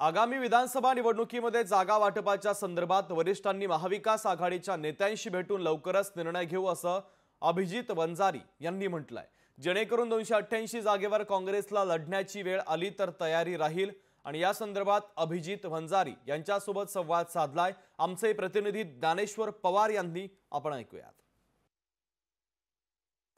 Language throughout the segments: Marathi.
आगामी विधानसभा निवडणुकीमध्ये जागा वाटपाच्या संदर्भात वरिष्ठांनी महाविकास आघाडीच्या नेत्यांशी भेटून लवकरच निर्णय घेऊ असं अभिजित वंजारी यांनी म्हटलंय. जेणेकरून दोनशे अठ्ठ्याऐंशी जागेवर काँग्रेसला लढण्याची वेळ आली तर तयारी राहील आणि या संदर्भात अभिजित वंजारी यांच्यासोबत संवाद साधलाय. आमचे प्रतिनिधी ज्ञानेश्वर पवार यांनी आपण ऐकूयात.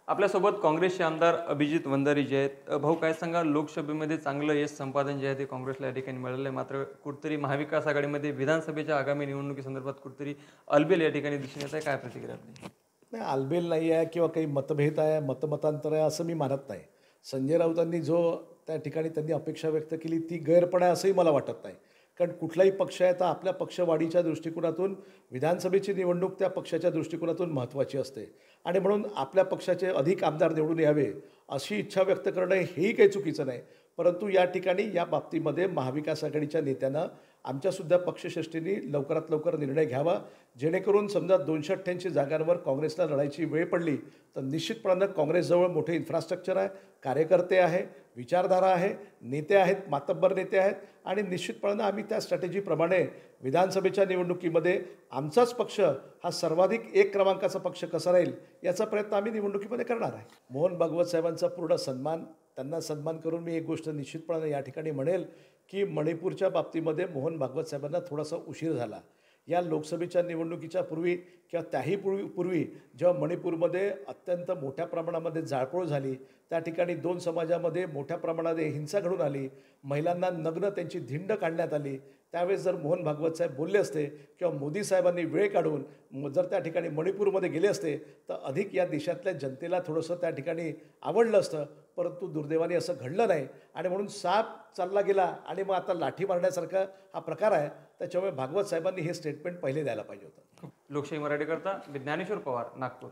आपल्यासोबत काँग्रेसचे आमदार अभिजित वंदारी जे आहेत. भाऊ काय सांगा लोकसभेमध्ये चांगलं यश संपादन जे आहे ते काँग्रेसला या ठिकाणी मिळालं आहे. मात्र कुठतरी महाविकास आघाडीमध्ये विधानसभेच्या आगामी निवडणुकीसंदर्भात कुठतरी अलबेल या ठिकाणी दिसून येत आहे. काय प्रतिक्रिया आपली? नाही आलबेल नाही आहे किंवा काही मतभेद आहे मतमतांतर आहे असं मी मानत नाही. संजय राऊतांनी जो त्या ठिकाणी त्यांनी अपेक्षा व्यक्त केली ती गैरपण आहे असंही मला वाटत नाही. कारण कुठलाही पक्ष आहे तर आपल्या पक्षवाढीच्या दृष्टिकोनातून विधानसभेची निवडणूक त्या पक्षाच्या दृष्टिकोनातून महत्त्वाची असते. आणि म्हणून आपल्या पक्षाचे अधिक आमदार निवडून यावे अशी इच्छा व्यक्त करणं हेही काही चुकीचं नाही. परंतु या ठिकाणी या बाबतीमध्ये महाविकास आघाडीच्या नेत्यानं आमच्यासुद्धा पक्षश्रेष्ठींनी लवकरात लवकर निर्णय घ्यावा. जेणेकरून समजा दोनशे अठ्ठ्याऐंशी जागांवर काँग्रेसला लढायची वेळ पडली तर निश्चितपणानं काँग्रेसजवळ मोठे इन्फ्रास्ट्रक्चर आहे कार्यकर्ते आहे विचारधारा आहे नेते आहेत मातब्बर नेते आहेत आणि निश्चितपणानं आम्ही त्या स्ट्रॅटेजीप्रमाणे विधानसभेच्या निवडणुकीमध्ये आमचाच पक्ष हा सर्वाधिक एक क्रमांकाचा पक्ष कसा राहील याचा प्रयत्न आम्ही निवडणुकीमध्ये करणार आहे. मोहन भागवत साहेबांचा पूर्ण सन्मान त्यांना सन्मान करून मी एक गोष्ट निश्चितपणाने या ठिकाणी म्हणेल की मणिपूरच्या बाबतीमध्ये मोहन भागवत साहेबांना थोडासा उशीर झाला. या लोकसभेच्या निवडणुकीच्या पूर्वी किंवा त्याही पूर्वी पूर्वी जेव्हा मणिपूरमध्ये अत्यंत मोठ्या प्रमाणामध्ये जाळपोळ झाली त्या ठिकाणी दोन समाजामध्ये मोठ्या प्रमाणामध्ये हिंसा घडून आली महिलांना नग्न त्यांची धिंड काढण्यात आली त्यावेळेस जर मोहन भागवत साहेब बोलले असते किंवा मोदी साहेबांनी वेळ काढून जर त्या ठिकाणी मणिपूरमध्ये गेले असते तर अधिक या देशातल्या जनतेला थोडंसं त्या ठिकाणी आवडलं असतं. परंतु दुर्दैवाने असं घडलं नाही. आणि म्हणून साप चालला गेला आणि मग आता लाठी मारण्यासारखा हा प्रकार आहे. त्याच्यामुळे भागवत साहेबांनी हे स्टेटमेंट पहिले द्यायला पाहिजे होतं. लोकशाही मराठीकरता ज्ञानेश्वर पवार नागपूर.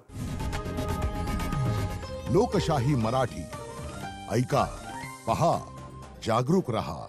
लोकशाही मराठी. ऐका पहा जागरूक रहा.